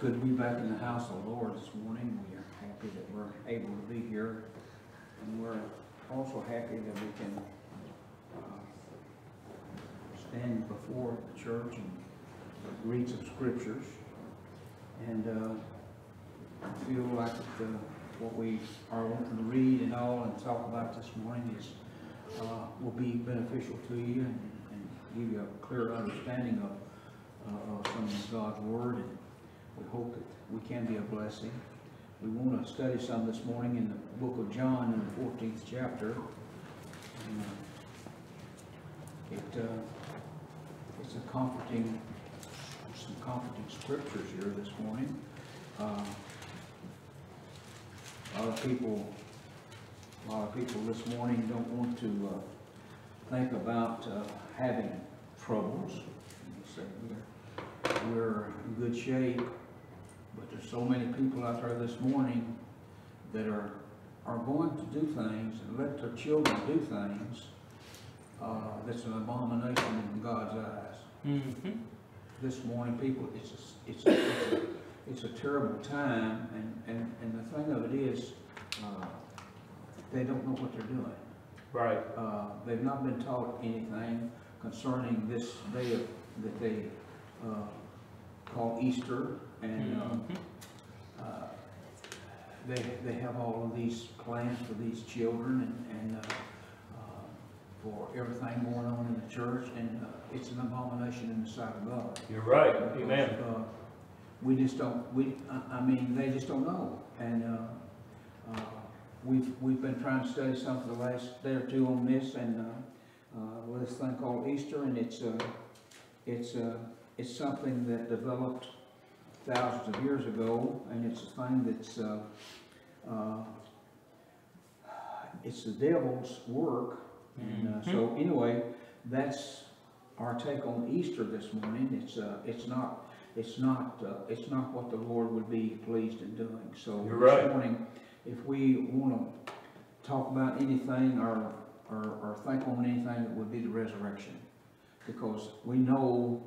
good to be back in the house of the Lord this morning. We are happy that we're able to be here. And we're also happy that we can uh, stand before the church and read some scriptures. And uh, feel like uh, what we are wanting to read and all and talk about this morning is, uh, will be beneficial to you and, and give you a clear understanding of, uh, of some of God's Word. And we hope that we can be a blessing. We want to study some this morning in the book of John in the 14th chapter. And, uh, it, uh, it's a comforting, some comforting scriptures here this morning. Uh, a lot of people, a lot of people this morning don't want to uh, think about uh, having troubles. We're in good shape, but there's so many people out there this morning that are are going to do things and let their children do things uh, that's an abomination in God's eyes. Mm-hmm. This morning, people, it's a, it's a, it's a, it's a terrible time, and, and, and the thing of it is, uh, they don't know what they're doing. Right. Uh, they've not been taught anything concerning this day of, that they uh, call Easter, and uh, Mhm. uh, they, they have all of these plans for these children and, and, uh, uh, for everything going on in the church, and, uh, it's an abomination in the sight of God. You're right. Because, Amen. uh, We just don't, we, I, I mean, they just don't know, and, we've, we've been trying to study some for the last day or two on this, and, uh, uh, this thing called Easter, and it's, uh, it's, uh, it's something that developed thousands of years ago, and it's a thing that's, uh, uh, it's the devil's work, and, uh, so anyway, that's our take on Easter this morning. It's, uh, it's not, it's not, uh, it's not what the Lord would be pleased in doing. So You're right. this morning, if we wanna talk about anything or, or, or think on anything, it would be the resurrection. Because we know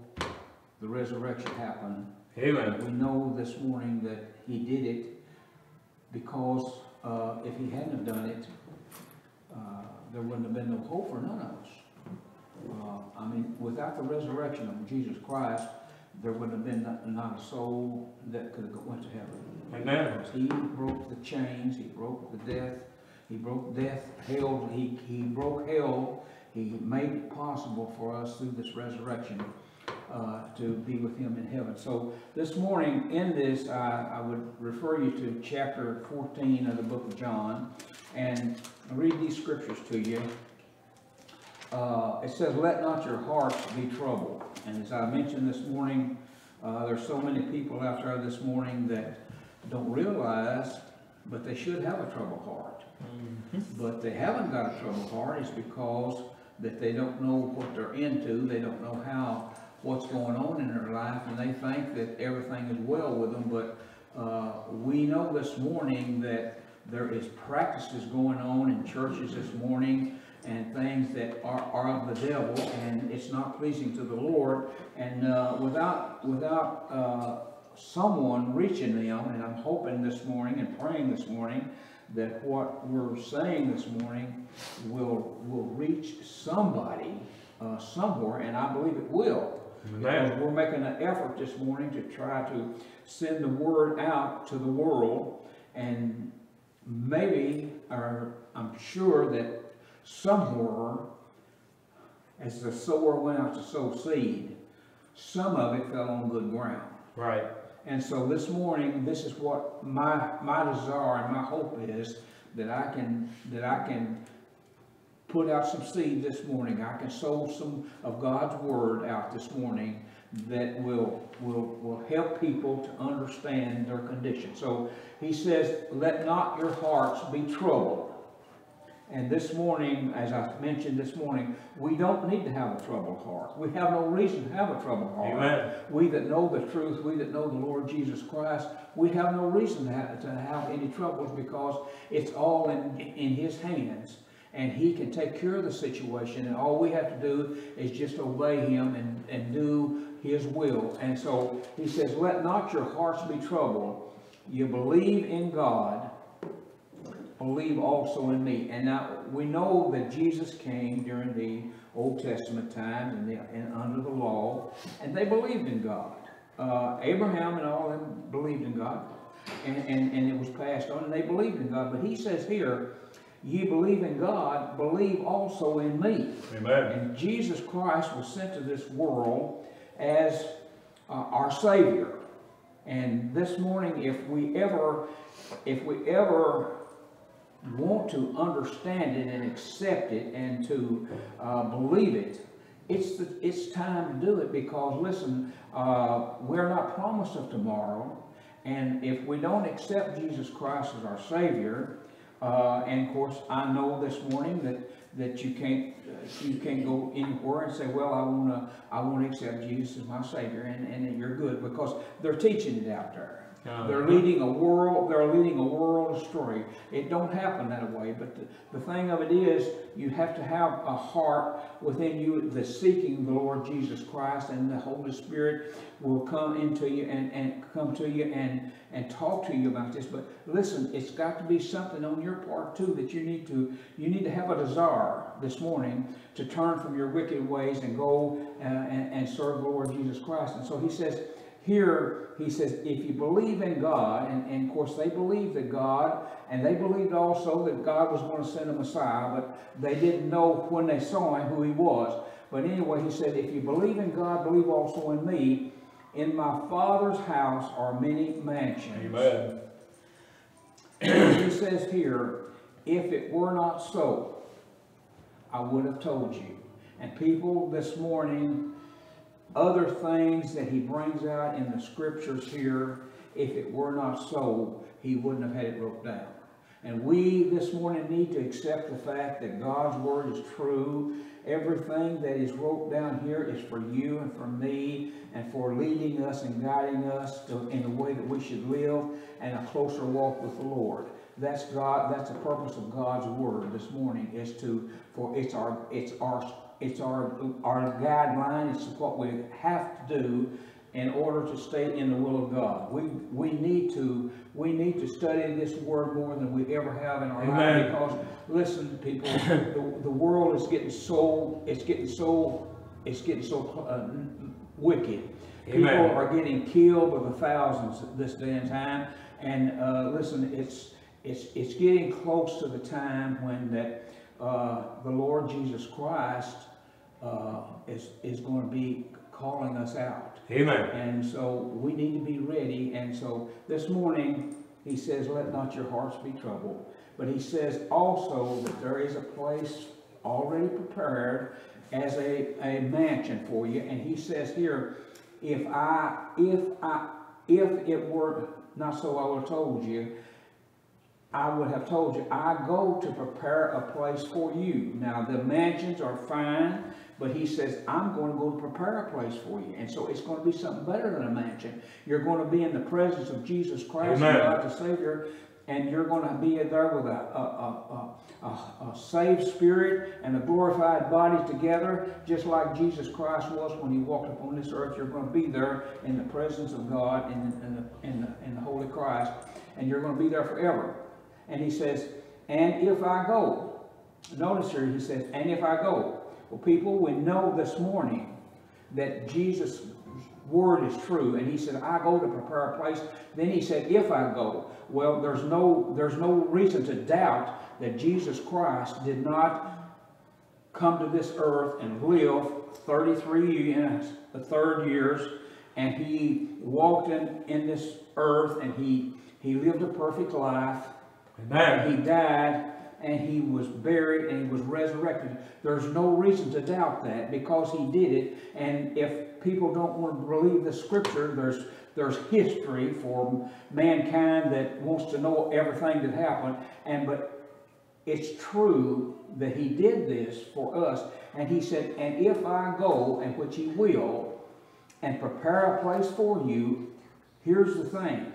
the resurrection happened. Amen. We know this morning that he did it because, uh, if he hadn't have done it, uh, there wouldn't have been no hope for none of us. Uh, I mean, without the resurrection of Jesus Christ, there wouldn't have been not, not a soul that could have went to heaven. Amen. Because he broke the chains, he broke the death, he broke death, hell, he, he broke hell, he made it possible for us through this resurrection to be with him in heaven. So this morning in this, I, I would refer you to chapter 14 of the book of John and read these scriptures to you. Uh, it says, let not your hearts be troubled. And as I mentioned this morning, uh, there's so many people out there this morning that don't realize, but they should have a troubled heart. But they haven't got a troubled heart is because that they don't know what they're into, they don't know how, what's going on in their life, and they think that everything is well with them, but, uh, we know this morning that there is practices going on in churches this morning and things that are, are of the devil, and it's not pleasing to the Lord, and, uh, without, without, uh, someone reaching them, and I'm hoping this morning and praying this morning that what we're saying this morning will, will reach somebody, uh, somewhere, and I believe it will. Amen. we're making an effort this morning to try to send the word out to the world, and maybe, or I'm sure that somewhere, as the sower went out to sow seed, some of it fell on good ground. Right. And so this morning, this is what my, my desire and my hope is, that I can, that I can put out some seed this morning. I can sow some of God's word out this morning that will, will, will help people to understand their condition. So he says, let not your hearts be troubled. And this morning, as I mentioned this morning, we don't need to have a troubled heart. We have no reason to have a troubled heart. Amen. We that know the truth, we that know the Lord Jesus Christ, we have no reason to have, to have any troubles because it's all in, in His hands. And he can take care of the situation and all we have to do is just obey him and, and do his will. And so he says, let not your hearts be troubled. You believe in God, believe also in me. And now we know that Jesus came during the Old Testament times and, and under the law, and they believed in God. Uh, Abraham and all of them believed in God, and, and, and it was passed on, and they believed in God. But he says here, ye believe in God, believe also in me. Amen. And Jesus Christ was sent to this world as uh, our Savior. And this morning, if we ever, if we ever want to understand it and accept it and to uh, believe it, it's the, it's time to do it because listen, uh, we're not promised of tomorrow, and if we don't accept Jesus Christ as our Savior, uh, and of course, I know this morning that that you can't uh, you can't go anywhere and say, well, I want to I want to accept Jesus as my Savior, and and you're good because they're teaching it out there. They're leading a world, they're leading a world astray. It don't happen that way, but the, the thing of it is, you have to have a heart within you that's seeking the Lord Jesus Christ, and the Holy Spirit will come into you and, and come to you and, and talk to you about this. But listen, it's got to be something on your part too that you need to you need to have a desire this morning to turn from your wicked ways and go uh, and, and serve the Lord Jesus Christ. And so he says, here he says, if you believe in God, and, and, of course they believed that God, and they believed also that God was going to send a Messiah, but they didn't know when they saw him who he was. But anyway, he said, if you believe in God, believe also in me. In my Father's house are many mansions. Amen. he says here, if it were not so, I would have told you. And people this morning, other things that he brings out in the scriptures here, if it were not so, he wouldn't have had it wrote down. And we this morning need to accept the fact that God's word is true. Everything that is wrote down here is for you and for me and for leading us and guiding us to, in the way that we should live and a closer walk with the Lord. That's God, that's the purpose of God's word this morning is to, for it's our, it's our, it's our, our guideline, it's what we have to do in order to stay in the will of God. We, we need to, we need to study this word more than we ever have in our Amen. life because, listen, people, the, the world is getting so, it's getting so, it's getting so uh, wicked. People Amen. are getting killed by the thousands this day and time. And uh, listen, it's it's it's getting close to the time when that uh, the Lord Jesus Christ uh, is is going to be calling us out. Amen. And so we need to be ready. And so this morning he says, "Let not your hearts be troubled." But he says also that there is a place already prepared as a, a mansion for you. And he says here, if I if I if it were not so, I would have told you. I would have told you, I go to prepare a place for you. Now, the mansions are fine, but he says, I'm going to go to prepare a place for you. And so it's going to be something better than a mansion. You're going to be in the presence of Jesus Christ, Amen. God the Savior, and you're going to be there with a, a, a, a, saved spirit and a glorified body together, just like Jesus Christ was when he walked upon this earth. You're going to be there in the presence of God and in, in, the, in, the, in the Holy Christ, and you're going to be there forever. And he says, and if I go, notice here he says, and if I go. Well, people, we know this morning that Jesus' word is true. And he said, I go to prepare a place. Then he said, if I go. Well, there's no, there's no reason to doubt that Jesus Christ did not come to this earth and live 33 years, the third years, and he walked in, in this earth and he, he lived a perfect life. Amen. He died and he was buried and he was resurrected. There's no reason to doubt that because he did it. And if people don't want to believe the scripture, there's there's history for mankind that wants to know everything that happened. And but it's true that he did this for us. And he said, and if I go, and which he will, and prepare a place for you, here's the thing.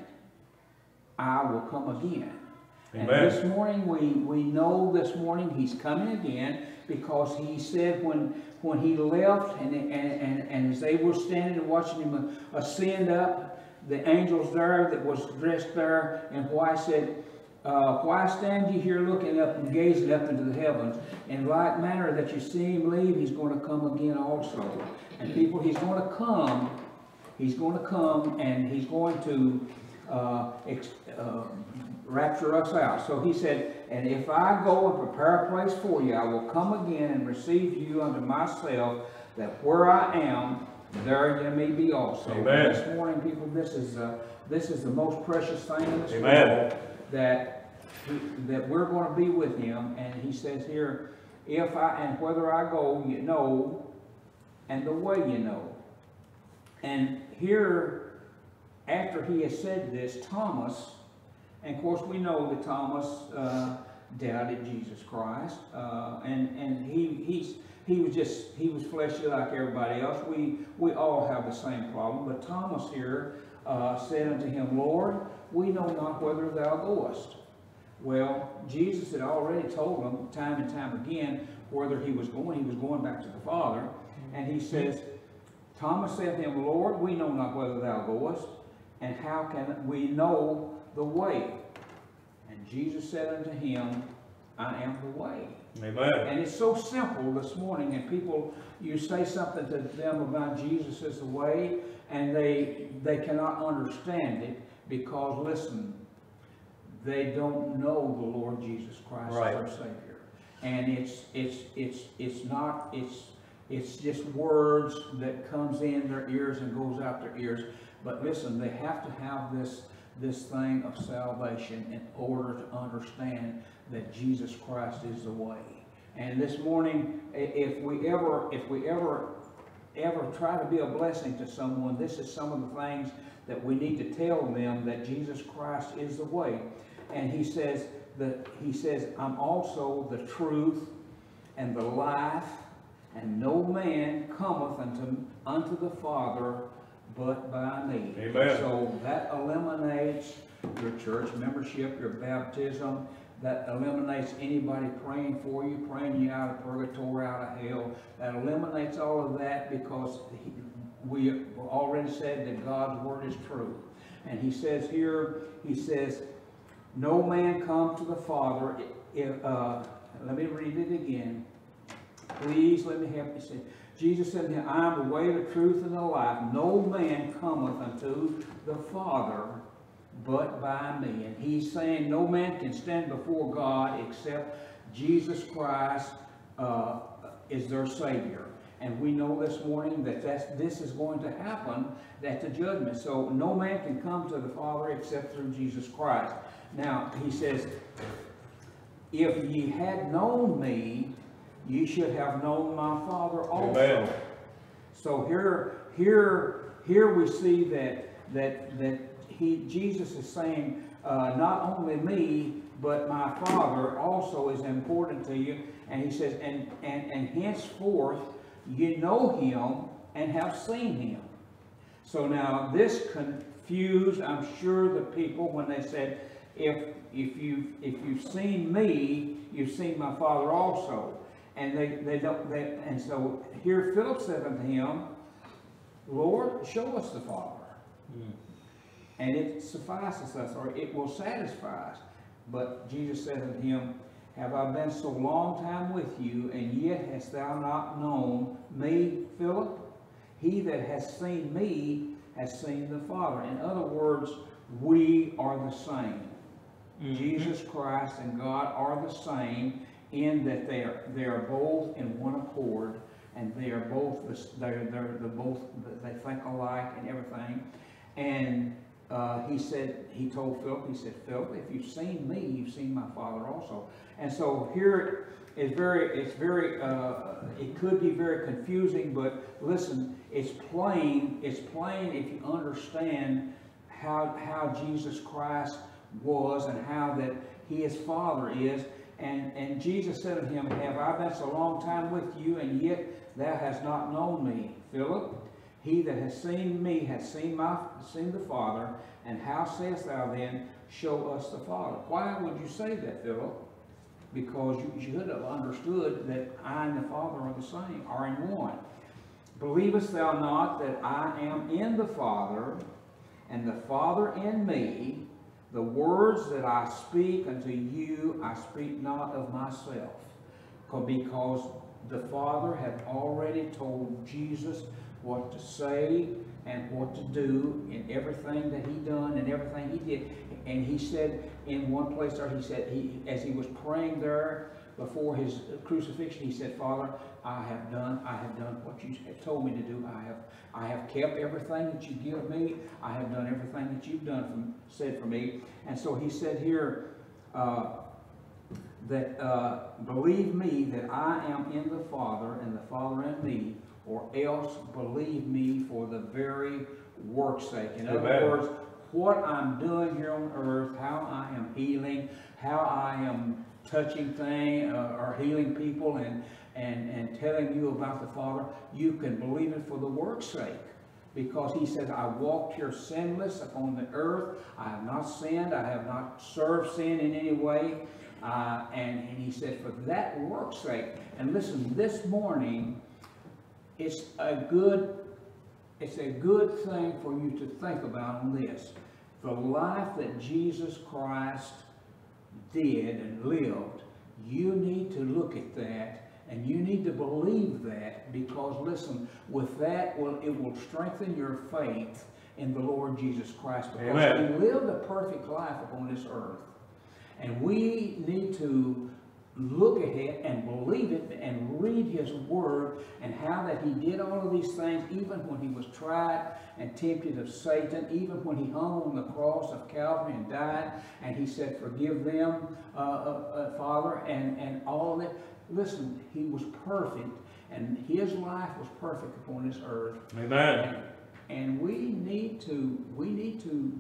I will come again. And this morning, we, we know this morning he's coming again because he said when, when he left and, and, and, and as they were standing and watching him ascend up, the angels there that was dressed there and why said, uh, why stand ye here looking up and gazing up into the heavens? In like manner that you see him leave, he's going to come again also. And people, he's going to come, he's going to come and he's going to uh, ex- uh, rapture us out. So he said, and if I go and prepare a place for you, I will come again and receive you unto myself, that where I am, there you may be also. Amen. This morning, people, this is, uh, this is the most precious thing in this Amen. world, that, he- that we're going to be with him, and he says here, if I, and whether I go, you know, and the way you know. And here, after he has said this, Thomas, and of course we know that Thomas uh, doubted Jesus Christ, uh, and and he he's he was just he was fleshly like everybody else. We we all have the same problem, but Thomas here uh, said unto him, Lord, we know not whither thou goest. Well, Jesus had already told him time and time again whether he was going. He was going back to the Father, and he says, Thomas said to him, Lord, we know not whither thou goest, and how can we know the way? Jesus said unto him, I am the way. Amen. And it's so simple this morning, and people, you say something to them about Jesus as the way, and they they cannot understand it because, listen, they don't know the Lord Jesus Christ Right. as their Savior. And it's it's it's it's not it's it's just words that comes in their ears and goes out their ears. But listen, they have to have this this thing of salvation in order to understand that Jesus Christ is the way. And this morning, if we ever, if we ever, ever try to be a blessing to someone, this is some of the things that we need to tell them that Jesus Christ is the way. And he says that he says, I'm also the truth and the life, and no man cometh unto, unto the Father but by me. Amen. So that eliminates your church membership, your baptism, that eliminates anybody praying for you, praying you out of purgatory, out of hell. That eliminates all of that because he, we already said that God's word is true. And he says here, he says, no man come to the Father, if, uh, let me read it again. Please let me help you see. Jesus said, I am the way, the truth, and the life. No man cometh unto the Father but by me. And he's saying no man can stand before God except Jesus Christ uh, is their Savior. And we know this morning that this is going to happen at the judgment. So no man can come to the Father except through Jesus Christ. Now, he says, if ye had known me, ye should have known my Father also. Amen. So here, here, here we see that that that he Jesus is saying, uh, not only me, but my Father also is important to you. And he says, and and and henceforth you know him and have seen him. So now this confused, I'm sure, the people when they said, if if you if you've seen me, you've seen my Father also. And they, they don't they, and so here Philip said unto him, Lord, show us the Father. Hmm. And it suffices us, or it will satisfy us. But Jesus said unto him, Have I been so long time with you, and yet hast thou not known me, Philip? He that has seen me has seen the Father. In other words, we are the same. Mm-hmm. Jesus Christ and God are the same in that they are they are both in one accord, and they are both the, they're they're the both they think alike and everything. And uh, he said he told Philip he said Philip, if you've seen me, you've seen my Father also. And so here is very it's very uh, it could be very confusing, but listen, it's plain it's plain if you understand how how Jesus Christ was and how that he his father is and and jesus said to him have i been so long time with you and yet thou hast not known me philip He that has seen me has seen my seen the Father, and how sayest thou then, Show us the Father? Why would you say that, Philip? Because you should have understood that I and the Father are the same, are in one. Believest thou not that I am in the Father, and the Father in me? The words that I speak unto you, I speak not of myself, because the Father hath already told Jesus what to say and what to do in everything that he done and everything he did. And he said in one place there, he said, he, as he was praying there before his crucifixion, he said, Father, I have done, I have done what you have told me to do. I have, I have kept everything that you give me. I have done everything that you've done, from, said for me. And so he said here, uh, that uh, believe me that I am in the Father and the Father in me, or else believe me for the very work's sake. In other words, what I'm doing here on earth, how I am healing, how I am touching thing uh, or healing people and, and, and telling you about the Father, you can believe it for the work's sake. Because he says, I walked here sinless upon the earth. I have not sinned. I have not served sin in any way. Uh, and, and he said, for that work's sake. And listen, this morning, it's a good it's a good thing for you to think about on this. The life that Jesus Christ did and lived, you need to look at that and you need to believe that because listen, with that well, it will strengthen your faith in the Lord Jesus Christ because Amen. he lived a perfect life upon this earth. And we need to look at it and believe it and read his word and how that he did all of these things even when he was tried and tempted of Satan, even when he hung on the cross of Calvary and died and he said, forgive them, uh, uh, uh, Father, and, and all that. Listen, he was perfect and his life was perfect upon this earth. Amen. And we need to, we need to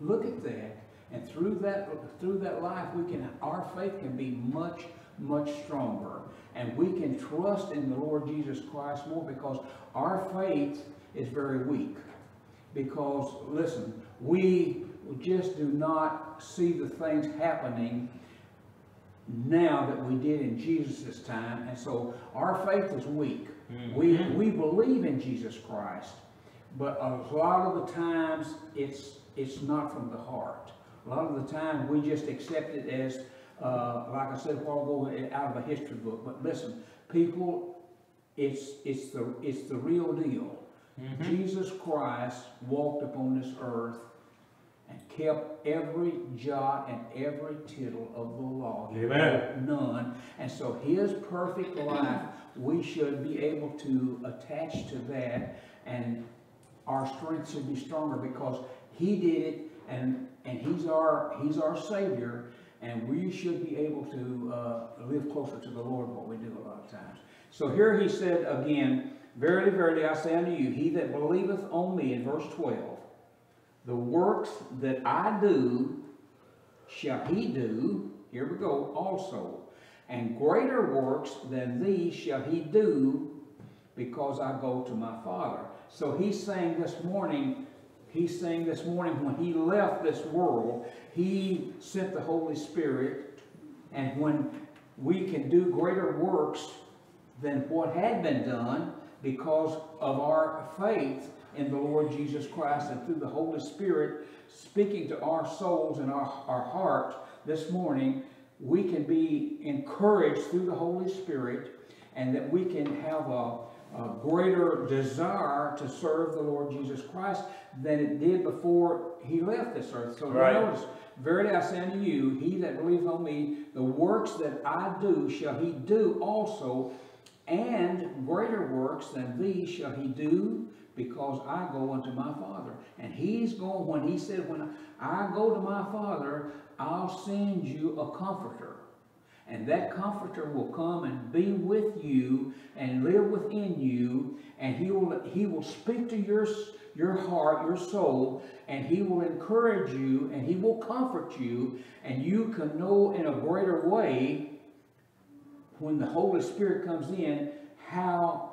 look at that and through that, through that life, we can, our faith can be much, much stronger. And we can trust in the Lord Jesus Christ more because our faith is very weak. Because, listen, we just do not see the things happening now that we did in Jesus' time. And so our faith is weak. Mm-hmm. We, we believe in Jesus Christ. But a lot of the times, it's, it's not from the heart. A lot of the time, we just accept it as, uh, like I said a while ago, out of a history book. But listen, people, it's, it's, the, it's the real deal. Jesus Christ walked upon this earth and kept every jot and every tittle of the law. Amen. None. And so his perfect life, we should be able to attach to that and our strength should be stronger because he did it and, and he's our, he's our savior and we should be able to uh, live closer to the Lord what we do a lot of times. So here he said again, Verily, verily, I say unto you, he that believeth on me, in verse 12, the works that I do shall he do, here we go, also. And greater works than these shall he do, because I go to my Father. So he's saying this morning, he's saying this morning when he left this world, he sent the Holy Spirit, and when we can do greater works than what had been done because of our faith in the Lord Jesus Christ and through the Holy Spirit speaking to our souls and our, our hearts this morning, we can be encouraged through the Holy Spirit and that we can have a, a greater desire to serve the Lord Jesus Christ than it did before he left this earth. So Right. notice, Verily I say unto you, he that believeth on me, the works that I do shall he do also, and greater works than these shall he do, because I go unto my Father. And he's going, when he said, when I go to my Father, I'll send you a comforter. And that comforter will come and be with you and live within you, and he will, he will speak to your, your heart, your soul, and he will encourage you, and he will comfort you, and you can know in a greater way when the Holy Spirit comes in how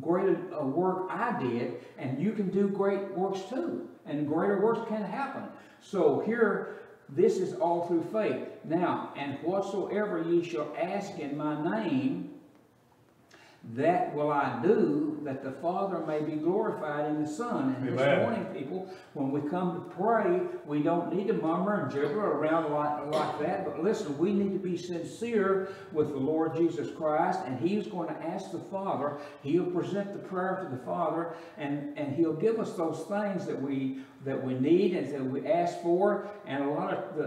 great a work I did, and you can do great works too, and greater works can happen. So here, this is all through faith. Now, and whatsoever ye shall ask in my name, that will I do, that the Father may be glorified in the Son. And this morning, people, when we come to pray, we don't need to murmur and gibber around like, like that. But listen, we need to be sincere with the Lord Jesus Christ, and He's going to ask the Father. He'll present the prayer to the Father, and, and He'll give us those things that we that we need and that we ask for. And a lot of the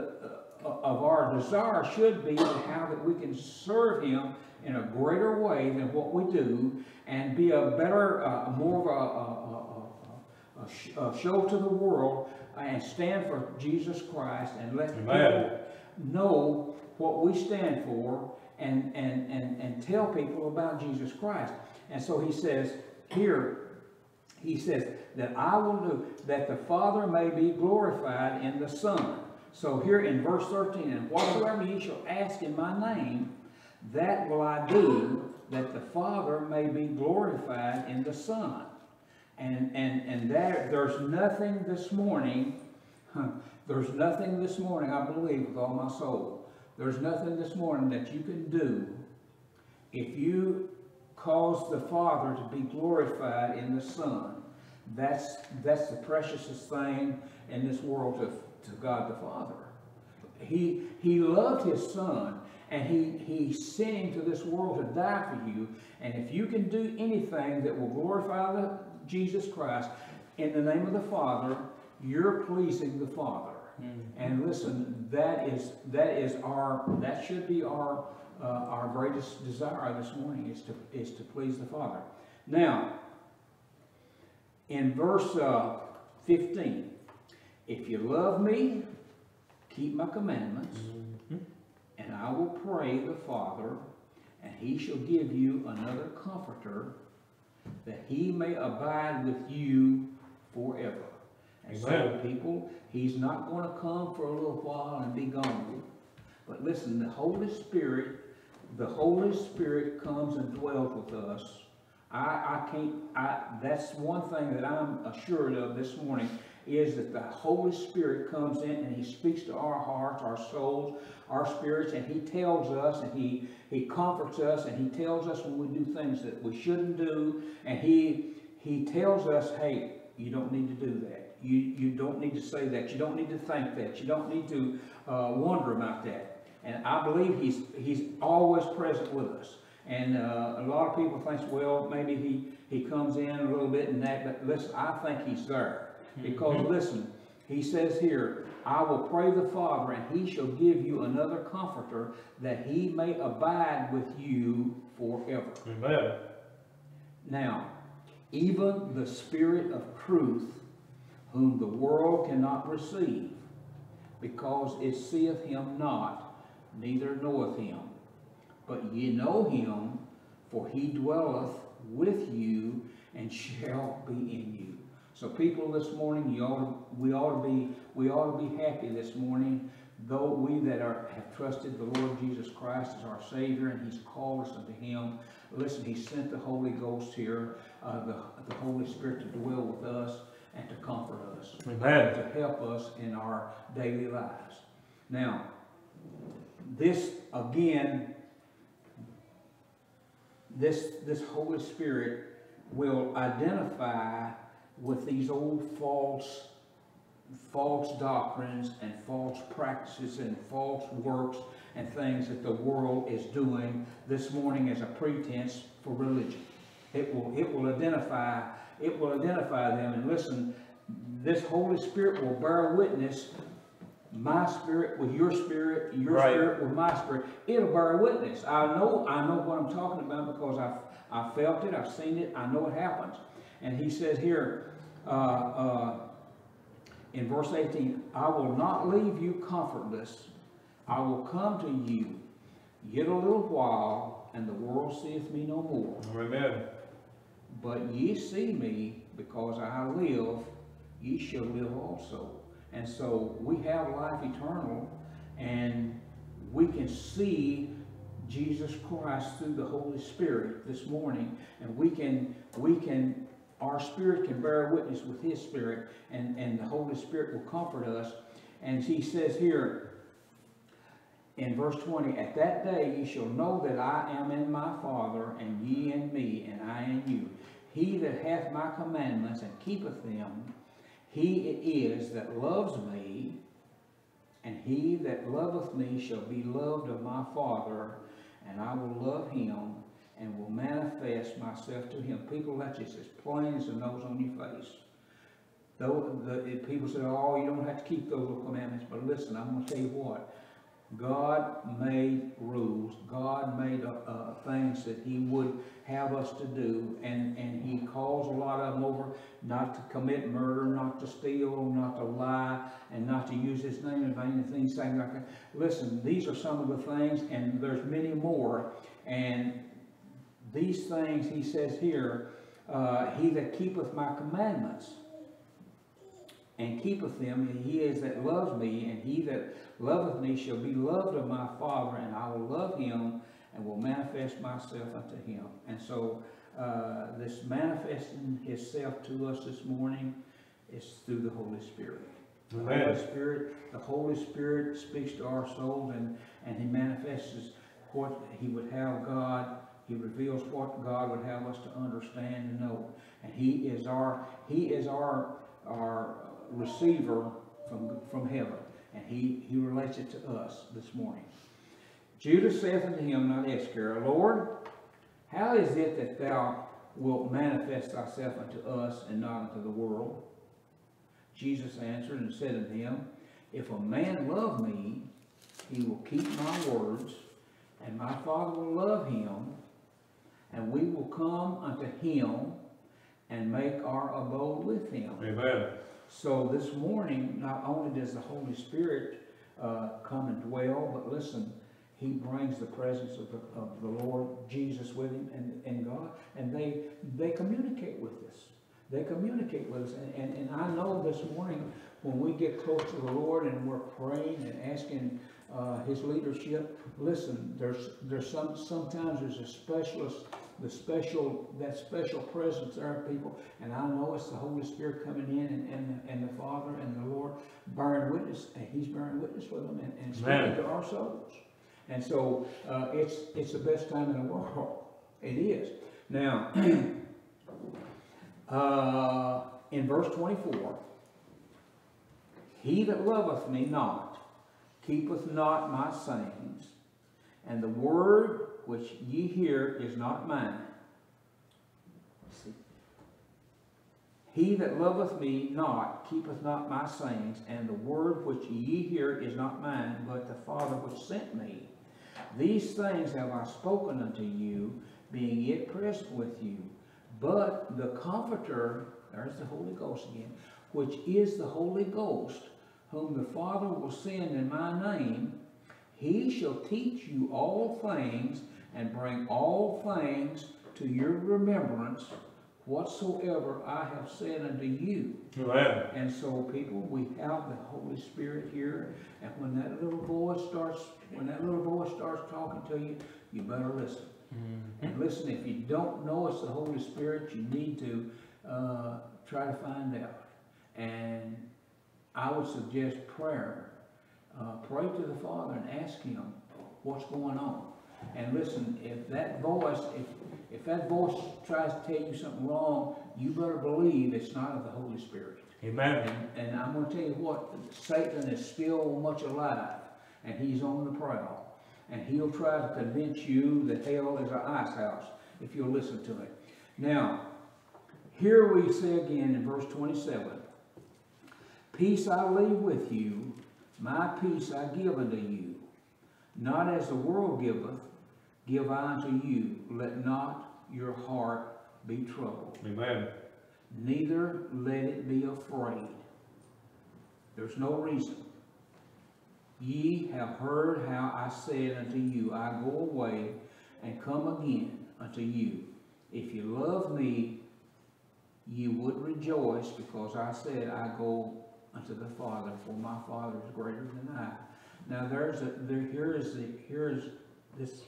uh, of our desire should be how that we can serve Him in a greater way than what we do and be a better, uh, more of a, a, a, a, a sh- a show to the world and stand for Jesus Christ and let Amen. people know what we stand for and, and, and, and tell people about Jesus Christ. And so he says here, he says that I will do, that the Father may be glorified in the Son. So here in verse 13, and whatsoever ye shall ask in my name, that will I do, that the Father may be glorified in the Son. And, and, and there, there's nothing this morning, there's nothing this morning, I believe with all my soul, there's nothing this morning that you can do if you cause the Father to be glorified in the Son. That's, that's the preciousest thing in this world to, to God the Father. He, he loved his son and he, he sent him to this world to die for you. And if you can do anything that will glorify the, Jesus Christ in the name of the Father, you're pleasing the Father. And listen, that is that is our that should be our uh, our greatest desire this morning is to is to please the Father. Now, in verse uh, 15, if you love me, keep my commandments, and I will pray the Father, and he shall give you another comforter, that he may abide with you forever. And so, people, he's not going to come for a little while and be gone. But listen, the Holy Spirit, the Holy Spirit comes and dwells with us. I, I can't, I, that's one thing that I'm assured of this morning is that the Holy Spirit comes in and He speaks to our hearts, our souls, our spirits, and He tells us and He, he comforts us and He tells us when we do things that we shouldn't do, and He, he tells us, hey, you don't need to do that. You, you don't need to say that. You don't need to think that. You don't need to uh, wonder about that. And I believe He's, he's always present with us. And uh, a lot of people think, well, maybe he, he comes in a little bit and that, but listen, I think he's there. Because mm-hmm. listen, he says here, I will pray the Father, and he shall give you another comforter, that he may abide with you forever. Amen. Now, even the Spirit of truth, whom the world cannot receive, because it seeth him not, neither knoweth him. But ye know him, for he dwelleth with you, and shall be in you. So people this morning, you ought to, we ought to be, we ought to be happy this morning, though we that are, have trusted the Lord Jesus Christ as our Savior, and He's called us unto Him. Listen, He sent the Holy Ghost here, uh, the, the Holy Spirit to dwell with us and to comfort us, Amen. to help us in our daily lives. Now, this again, this, this Holy Spirit will identify with these old false, false doctrines and false practices and false works and things that the world is doing this morning as a pretense for religion. It will, it will identify, it will identify them and listen, this Holy Spirit will bear witness my spirit with your spirit, your Right. spirit with my spirit. It'll bear witness. I know, I know what I'm talking about because I've, I felt it, I've seen it, I know it happens. And he says here, uh, uh, in verse 18, I will not leave you comfortless. I will come to you yet a little while, and the world seeth me no more. Amen. But ye see me, because I live, ye shall live also. And so we have life eternal, and we can see Jesus Christ through the Holy Spirit this morning, and we can, we can, our spirit can bear witness with His Spirit, and, and the Holy Spirit will comfort us. And He says here, in verse 20, At that day ye shall know that I am in my Father, and ye in me, and I in you. He that hath my commandments and keepeth them, he it is that loves me, and he that loveth me shall be loved of my Father, and I will love him, and will manifest myself to him. People, that's just as plain as the nose on your face. Though the, people say, oh, you don't have to keep those little commandments, but listen, I'm going to tell you what. God made rules. God made uh, things that He would have us to do, and, and He calls a lot of them over not to commit murder, not to steal, not to lie, and not to use His name in vain, and things like that. Listen, these are some of the things, and there's many more. And these things He says here, uh, He that keepeth my commandments and keepeth them, and he is that loves me, and he that loveth me shall be loved of my Father, and I will love him, and will manifest myself unto him. And so, uh, this manifesting himself to us this morning is through the Holy Spirit. The Holy Spirit, the Holy Spirit speaks to our souls, and, and he manifests what he would have God he reveals what God would have us to understand and know. And He is our He is our our receiver from from heaven, and He He relates it to us this morning. Judas saith unto him, not Iscariot, Lord, how is it that Thou wilt manifest Thyself unto us and not unto the world? Jesus answered and said unto him, If a man love me, he will keep my words, and my Father will love him, and we will come unto him and make our abode with him. Amen. So this morning, not only does the Holy Spirit uh, come and dwell, but listen, he brings the presence of the, of the Lord Jesus with him and, and God, and they they communicate with us. They communicate with us, and, and, and I know this morning when we get close to the Lord and we're praying and asking uh, His leadership, listen, there's there's some sometimes there's a specialist, the special that special presence there, people, and I know it's the Holy Spirit coming in and and, and the Father and the Lord bearing witness, and He's bearing witness with them and, and speaking Amen. to our souls. And so uh, it's it's the best time in the world. It is. Now, uh, in verse 24, He that loveth me not keepeth not my sayings, and the word which ye hear is not mine. He that loveth me not keepeth not my sayings, and the word which ye hear is not mine, but the Father which sent me. These things have I spoken unto you, being yet present with you. But the Comforter, there's the Holy Ghost again, which is the Holy Ghost, whom the Father will send in my name, he shall teach you all things, and bring all things to your remembrance, whatsoever I have said unto you. Amen. And so, people, we have the Holy Spirit here, and when that little voice starts, when that little voice starts talking to you, you better listen. And listen, if you don't know it's the Holy Spirit, you need to uh, try to find out. And I would suggest prayer. Uh, pray to the Father and ask Him what's going on. And listen, if that voice, if if that voice tries to tell you something wrong, you better believe it's not of the Holy Spirit. Amen. And, and I'm going to tell you what, Satan is still much alive, and he's on the prowl. And he'll try to convince you that hell is an ice house if you'll listen to it. Now, here we say again in verse 27, Peace I leave with you, my peace I give unto you. Not as the world giveth, give I unto you. Let not your heart be troubled Amen. neither let it be afraid. There's no reason. Ye have heard how I said unto you, I go away and come again unto you. If you love me, you would rejoice, because I said, I go unto the Father, for my Father is greater than I. Now there's a, there, here is the, here is this,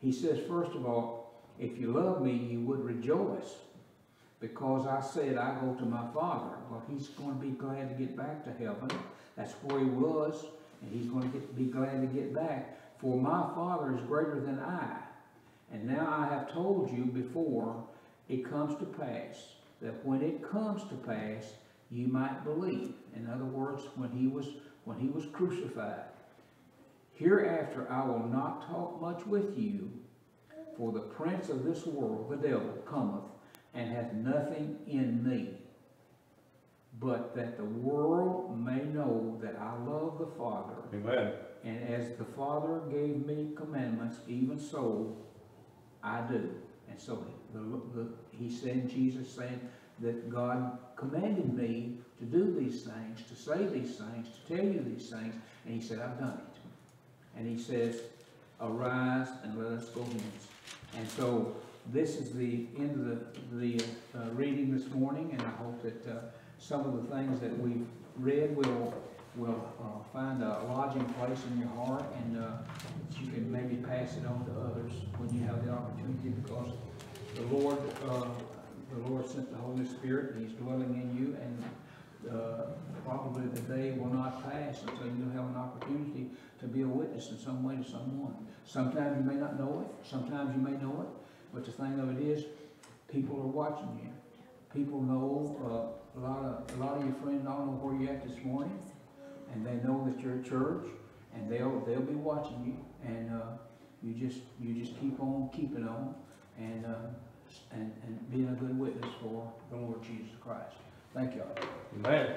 He says, first of all, if you love me, you would rejoice because I said I go to my Father. Well, he's going to be glad to get back to heaven. That's where he was, and he's going to get, be glad to get back. For my Father is greater than I. And now I have told you before it comes to pass, that when it comes to pass, you might believe. In other words, when he was when he was crucified. Hereafter I will not talk much with you, for the prince of this world, the devil, cometh, and hath nothing in me. But that the world may know that I love the Father, Amen. and as the Father gave me commandments, even so I do. And so the, the, he said, Jesus said that God commanded me to do these things, to say these things, to tell you these things, and he said, I've done it. And he says, arise and let us go hence. And so this is the end of the, the uh, reading this morning, and I hope that uh, some of the things that we've read will, will uh, find a lodging place in your heart, and uh, that you can maybe pass it on to others when you have the opportunity, because the Lord, uh, the Lord sent the Holy Spirit, and He's dwelling in you, and uh, probably the day will not pass until you have an opportunity to be a witness in some way to someone. Sometimes you may not know it, sometimes you may know it, but the thing of it is, people are watching you. People know, uh, a lot of, a lot of your friends don't know where you're at this morning, and they know that you're at church, and they'll, they'll be watching you, and, uh, you just, you just keep on keeping on, and, uh, and, and being a good witness for the Lord Jesus Christ. Thank y'all. Amen.